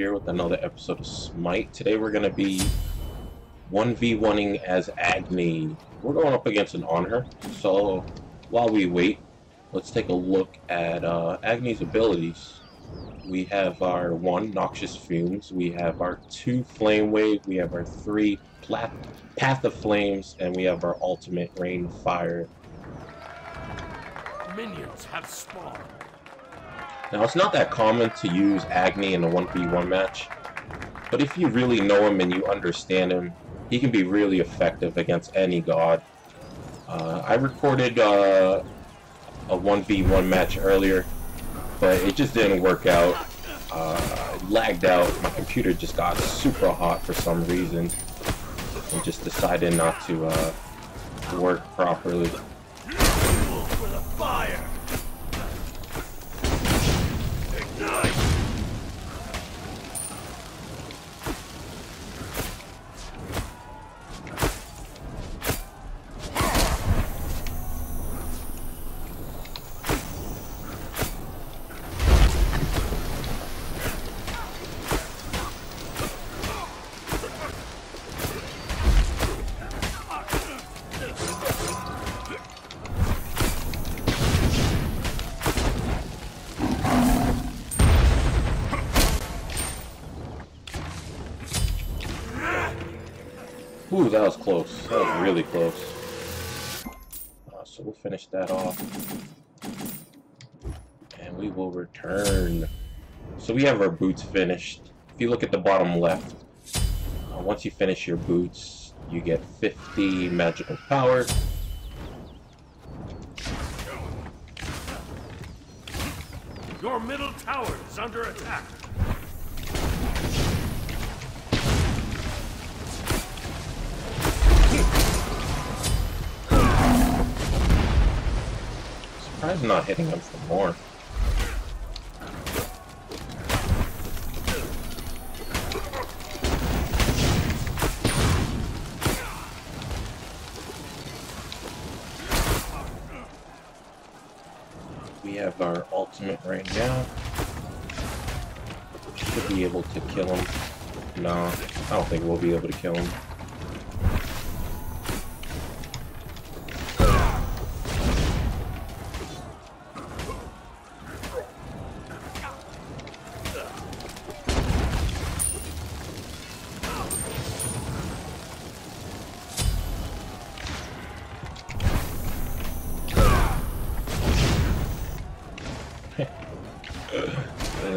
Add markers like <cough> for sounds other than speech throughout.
here with another episode of Smite. Today we're going to be 1v1ing as Agni. We're going up against an Anhur, so while we wait, let's take a look at uh, Agni's abilities. We have our one, Noxious Fumes, we have our two, Flame Wave, we have our three, Path of Flames, and we have our ultimate, Rain Fire. Minions have spawned. Now, it's not that common to use Agni in a 1v1 match, but if you really know him and you understand him, he can be really effective against any god. Uh, I recorded uh, a 1v1 match earlier, but it just didn't work out. Uh, lagged out. My computer just got super hot for some reason and just decided not to uh, work properly. Ooh, that was close. That was really close. Uh, so we'll finish that off. And we will return. So we have our boots finished. If you look at the bottom left, uh, once you finish your boots, you get 50 magical power. Your middle tower is under attack. I'm not hitting him for more. We have our ultimate right now. Should be able to kill him. No, I don't think we'll be able to kill him.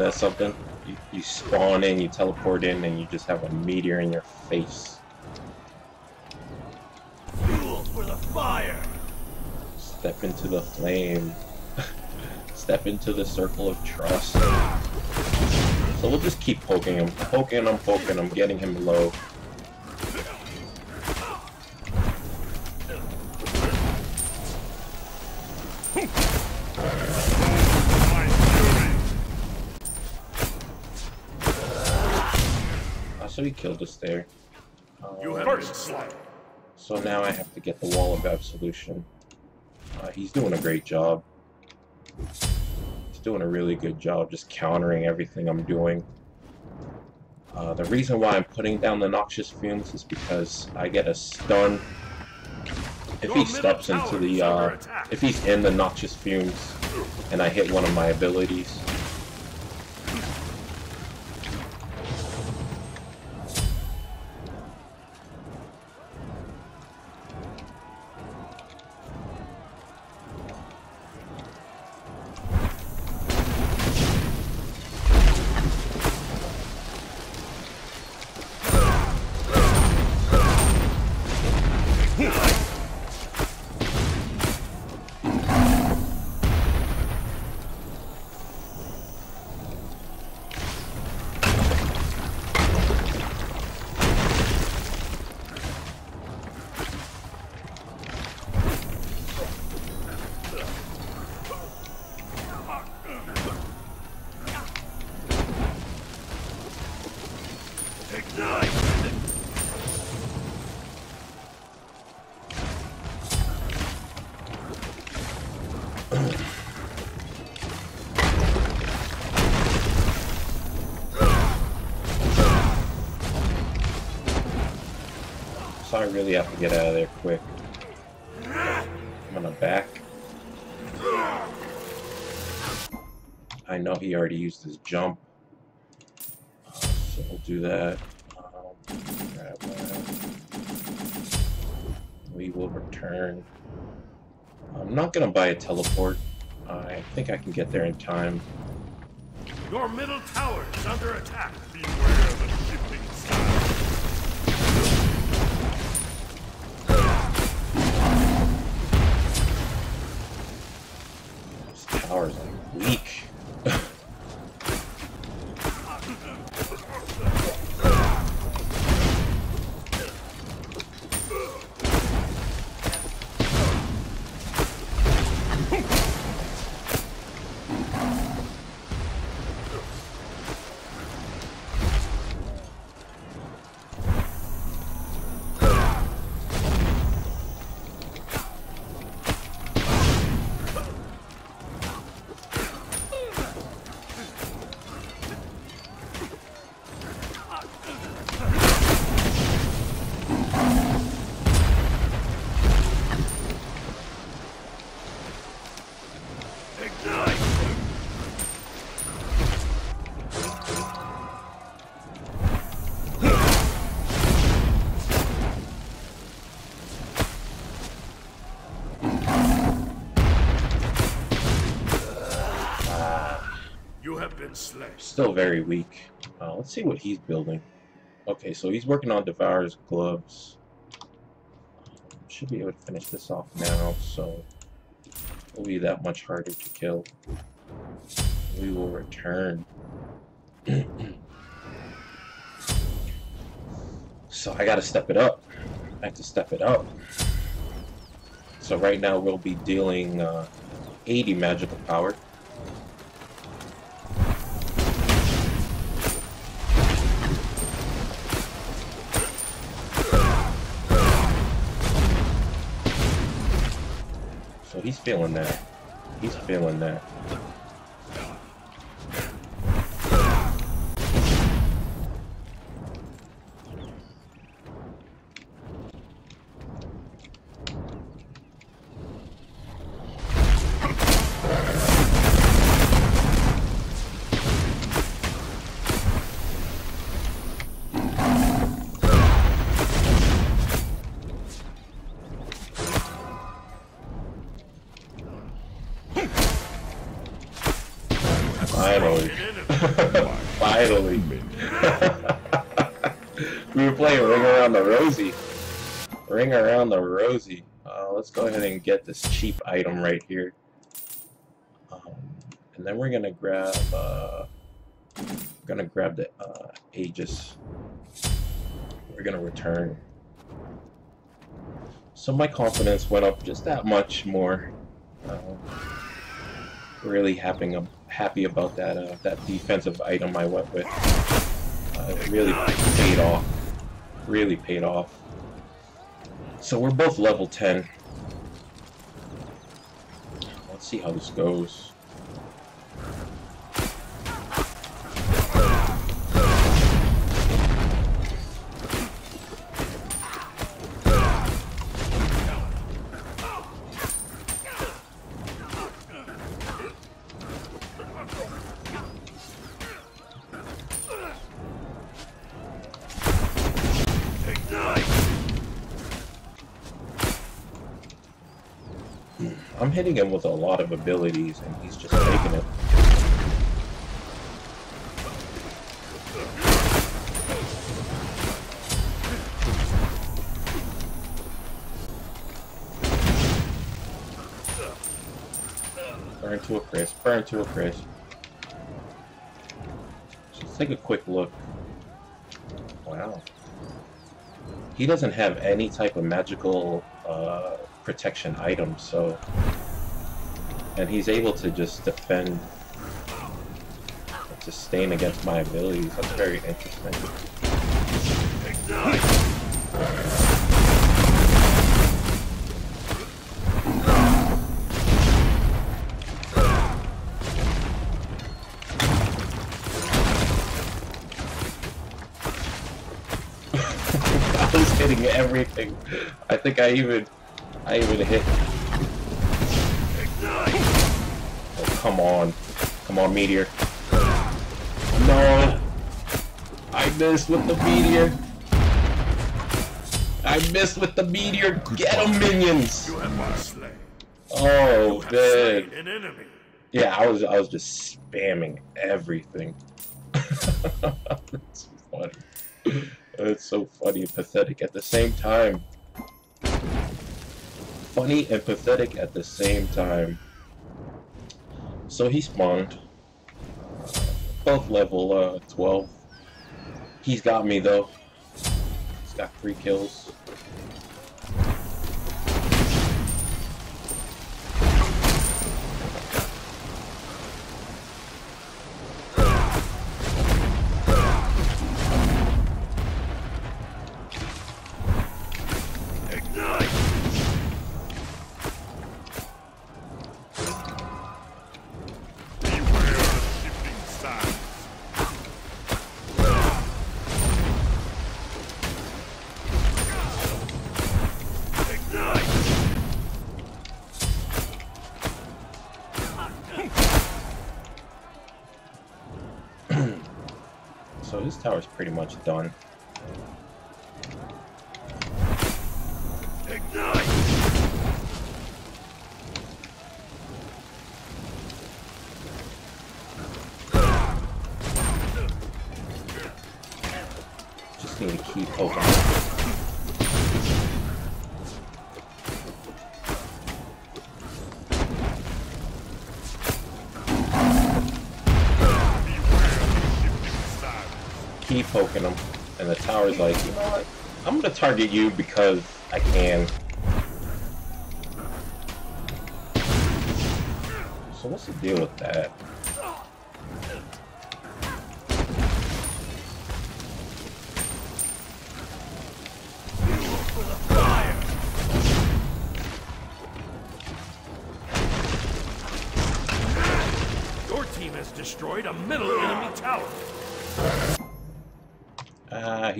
Isn't that something? You, you spawn in, you teleport in, and you just have a meteor in your face. Fuel for the fire! Step into the flame. <laughs> Step into the circle of trust. So we'll just keep poking him. Poking him, poking him, getting him low. Killed us there. You Um, have been slain. So now I have to get the Wall of Absolution. Uh, he's doing a great job. He's doing a really good job just countering everything I'm doing. Uh, the reason why I'm putting down the Noxious Fumes is because I get a stun if he steps into the, uh, if he's in the Noxious Fumes and I hit one of my abilities. So I really have to get out of there quick. I'm gonna back. I know he already used his jump, uh, so we'll do that. Um, that. We will return. I'm not gonna buy a teleport. I think I can get there in time. Your middle tower is under attack. Still very weak. Uh, let's see what he's building. Okay, so he's working on Devourer's gloves. Should be able to finish this off now, so it'll be that much harder to kill. We will return. <clears throat> so I gotta step it up. I have to step it up. So right now we'll be dealing uh, 80 magical power. So he's feeling that. He's feeling that. And then we're gonna grab, uh, gonna grab the uh, Aegis. We're gonna return. So my confidence went up just that much more. Uh, really happy happy about that uh, that defensive item I went with. Uh, it really paid off. Really paid off. So we're both level 10. Let's see how this goes. Hitting him with a lot of abilities, and he's just taking it. Burn to a crisp, burn to a crisp. Let's take a quick look. Wow. He doesn't have any type of magical uh, protection items, so... And he's able to just defend, sustain against my abilities. That's very interesting. <laughs> I was hitting everything. I think I even, I even hit. Oh, come on. Come on, meteor. No. I missed with the meteor. I missed with the meteor. Get them, minions. You have been slain. Oh, You man. slain an enemy. Yeah, I was I was just spamming everything. <laughs> That's funny. It's so funny and pathetic at the same time. Funny and pathetic at the same time. So he spawned. Both level uh, 12. He's got me though. He's got three kills. So his tower's pretty much done. Keep poking him, and the tower's like, you know what? I'm gonna target you because I can. So what's the deal with that?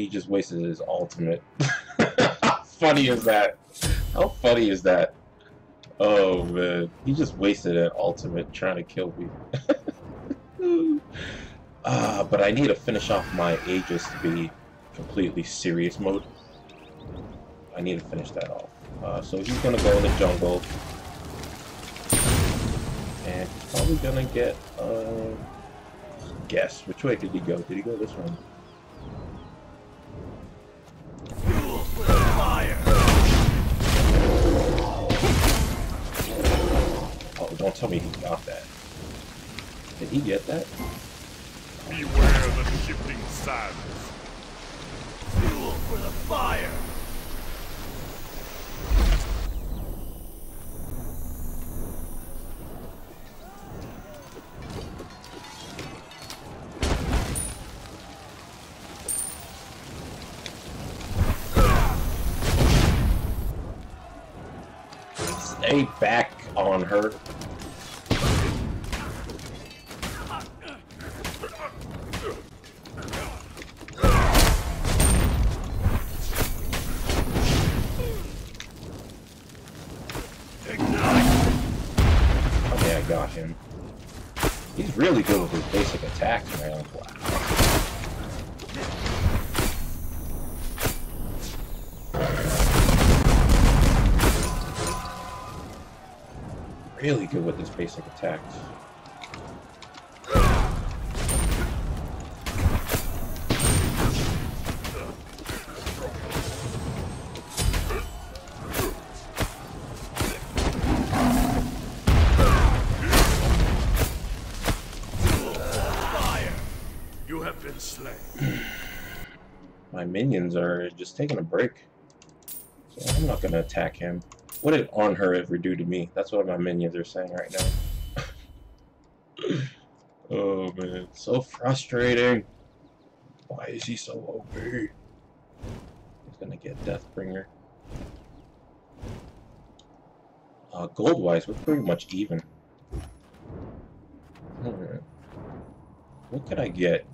He just wasted his ultimate. How <laughs> funny is that? How funny is that? Oh man, he just wasted an ultimate trying to kill me. <laughs> Ah, but I need to finish off my Aegis to be completely serious mode. I need to finish that off. Uh, so he's gonna go in the jungle, and he's probably gonna get. Uh, guess which way did he go? Did he go this one? Don't tell me he got that. Did he get that? Beware the shifting sands. Fuel for the fire. Really good with his basic attacks, man. Wow. Really good with his basic attacks. Minions are just taking a break. So I'm not gonna attack him. What did Anhur ever do to me? That's what my minions are saying right now. <coughs> oh man, so frustrating. Why is he so OP? He's gonna get Deathbringer. Uh, gold wise, we're pretty much even. Alright. What could I get?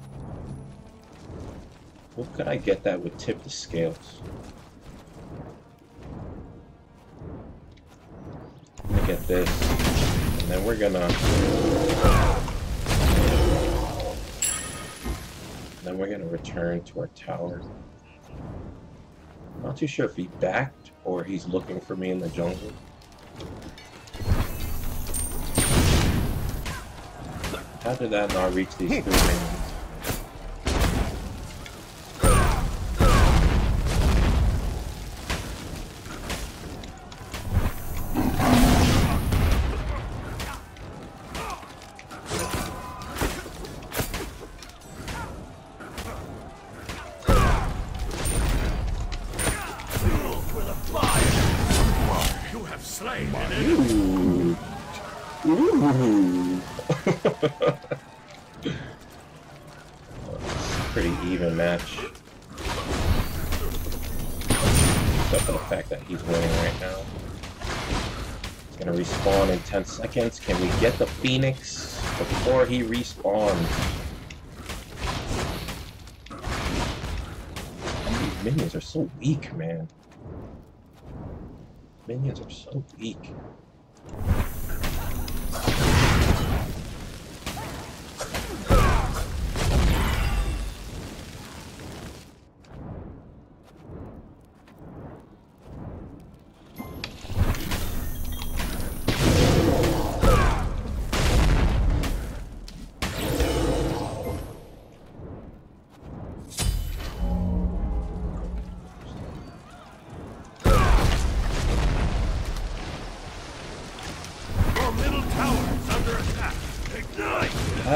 What could I get that would tip the scales? I get this. And then we're gonna... Then we're gonna return to our tower. I'm not too sure if he backed or he's looking for me in the jungle. How did that not reach these hmm. three things? Seconds. Can we get the Phoenix before he respawns? These minions are so weak, man. Minions are so weak.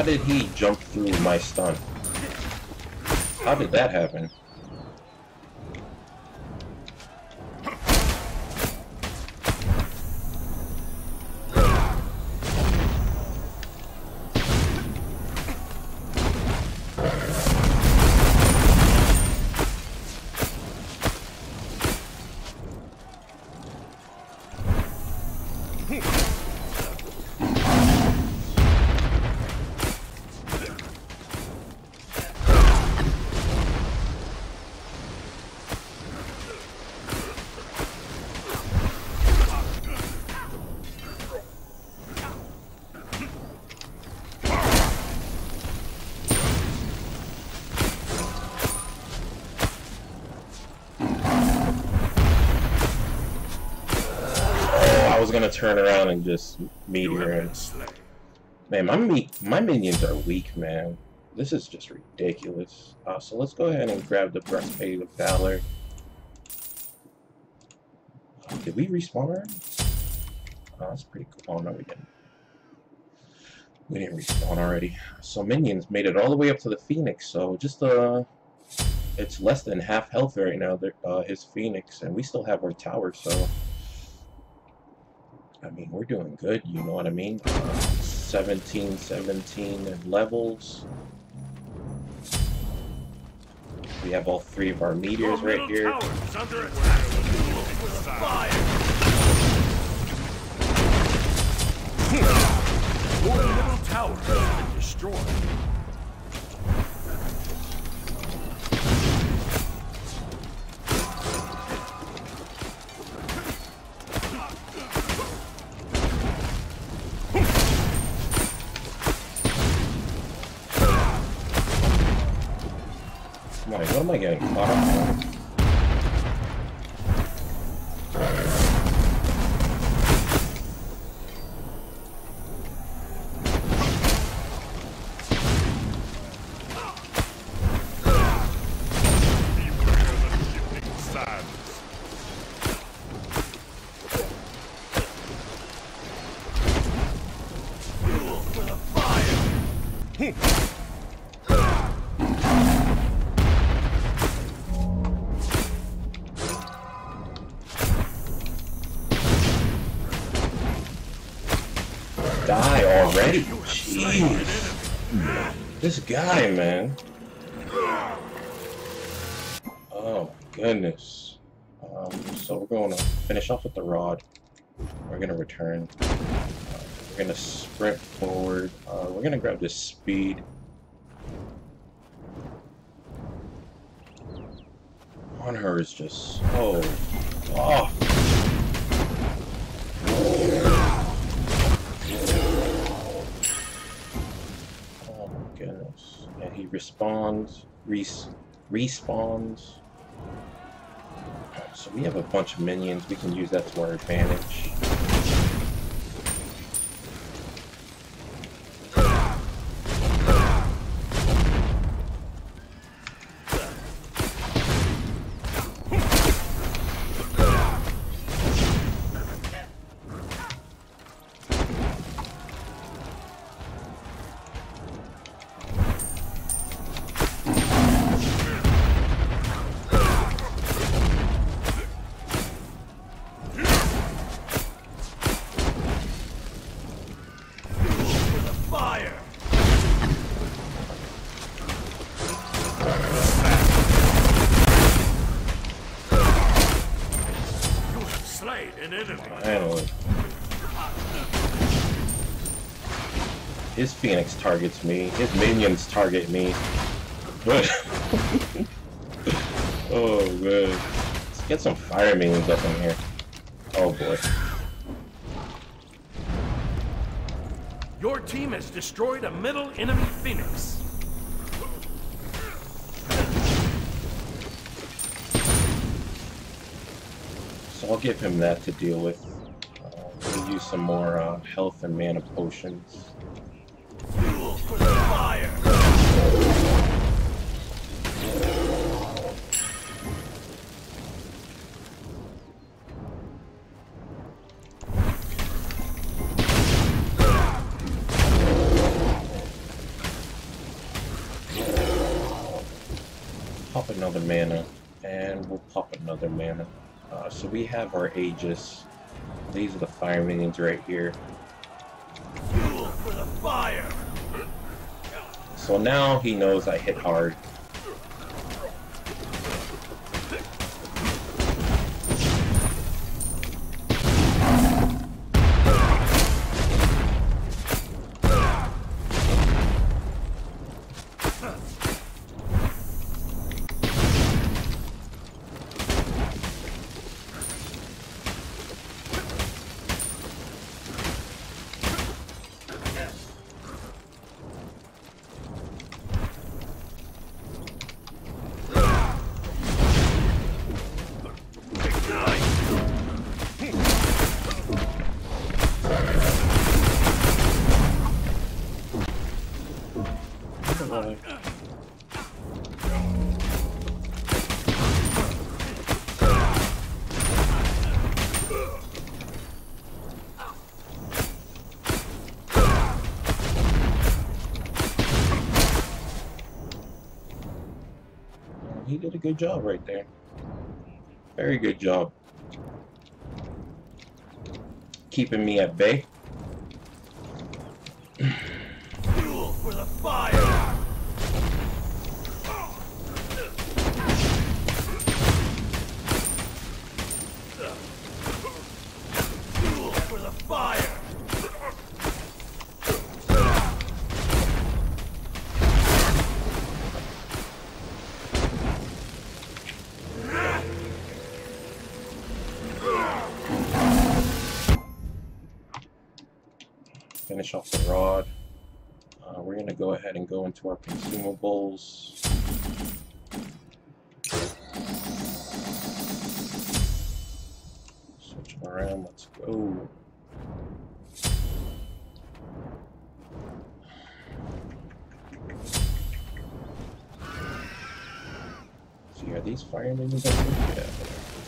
Did he jump through my stun? How did that happen? Gonna turn around and just meteor have him. been slain. Man, my me my minions are weak, man. This is just ridiculous. Uh, so let's go ahead and grab the breastplate of valor. Uh, did we respawn already? Oh, that's pretty cool. Oh no, we didn't. We didn't respawn already. So minions made it all the way up to the Phoenix. So just uh, it's less than half health right now. Uh, his Phoenix, and we still have our tower. So I mean, we're doing good. You know what I mean? Uh, 17, 17 in levels. We have all three of our Your meteors right here. tower is under attack. Fire! Your middle tower has been destroyed. I getting caught up This guy, man. Oh, goodness. Um, so we're going to finish off with the rod. We're going to return. Uh, we're going to sprint forward. Uh, we're going to grab this speed. Anhur is just so... Oh! He respawns, res respawns. So we have a bunch of minions. We can use that to our advantage. Finally. His Phoenix targets me. His minions target me. But <laughs> oh man. Let's get some fire minions up in here. Oh boy. Your team has destroyed a middle enemy phoenix. So I'll give him that to deal with. Some more uh, health and mana potions. Fuel for the fire! Pop another mana, and we'll pop another mana. Uh, so we have our Aegis. These are the fire minions right here. Fuel for the fire! So now he knows I hit hard. Good job right there. Very good job. Keeping me at bay. Finish off the rod. Uh, we're gonna go ahead and go into our consumables. Switch around. Let's go. See, are these fire minions up here? Yeah.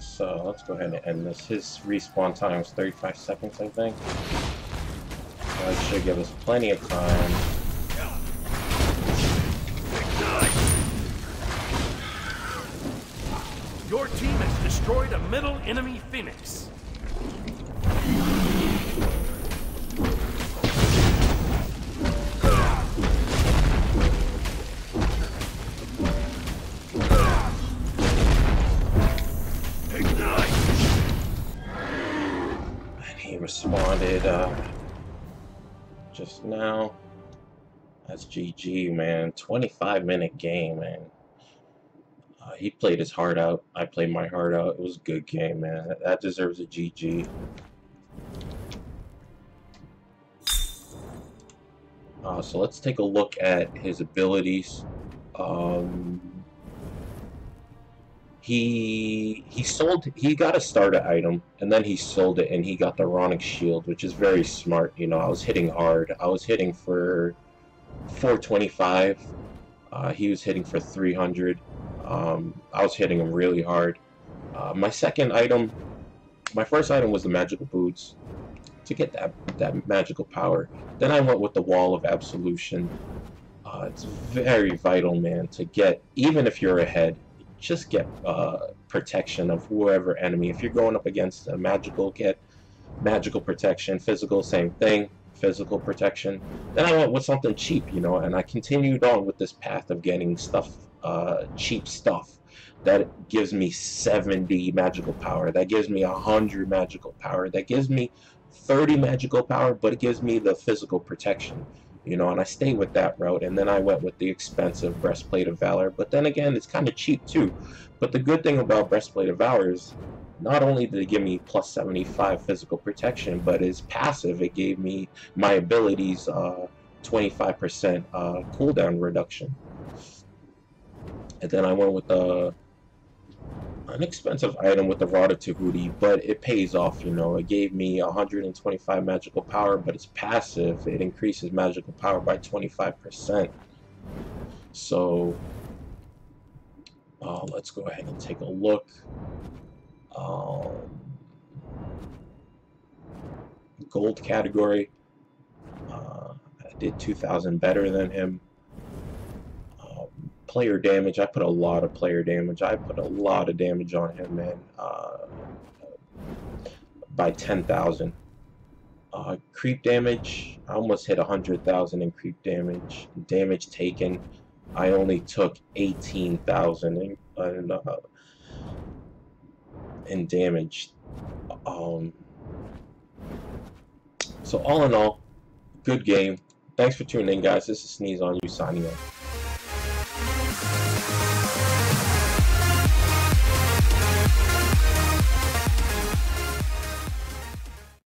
Okay, let's go ahead and end this. His respawn time is 35 seconds, I think. So that should give us plenty of time. Your team has destroyed a middle enemy phoenix. Uh, just now. That's GG, man. 25 minute game, man. Uh, he played his heart out. I played my heart out. It was a good game, man. That deserves a GG. Uh, so let's take a look at his abilities. Um, he he sold he got a starter item and then he sold it and he got the Runic shield, which is very smart. You know, I was hitting hard. I was hitting for 425. Uh, he was hitting for 300. Um, I was hitting him really hard. Uh, my second item, my first item was the magical boots to get that that magical power. Then I went with the Wall of Absolution. Uh, it's very vital, man, to get, even if you're ahead, just get uh, protection of whoever enemy. If you're going up against a magical, get magical protection. Physical, same thing, physical protection. Then I went with something cheap, you know, and I continued on with this path of getting stuff, uh, cheap stuff that gives me 70 magical power, that gives me 100 magical power, that gives me 30 magical power, but it gives me the physical protection. You know, and I stayed with that route, and then I went with the expensive Breastplate of Valor. But then again, it's kind of cheap too. But the good thing about Breastplate of Valor is not only did it give me plus 75 physical protection, but as passive, it gave me my abilities 25% uh, uh, cooldown reduction. And then I went with the an expensive item with the Rod of Tahuti, but it pays off, you know. It gave me 125 magical power, but it's passive. It increases magical power by 25%. So, uh, let's go ahead and take a look. Um, gold category. Uh, I did 2,000 better than him player damage. I put a lot of player damage. I put a lot of damage on him, man. Uh, by 10,000. Uh, creep damage, I almost hit 100,000 in creep damage. Damage taken, I only took 18,000 in, in, uh, in damage. Um, so all in all, good game. Thanks for tuning in, guys. This is Sneeze on you signing off.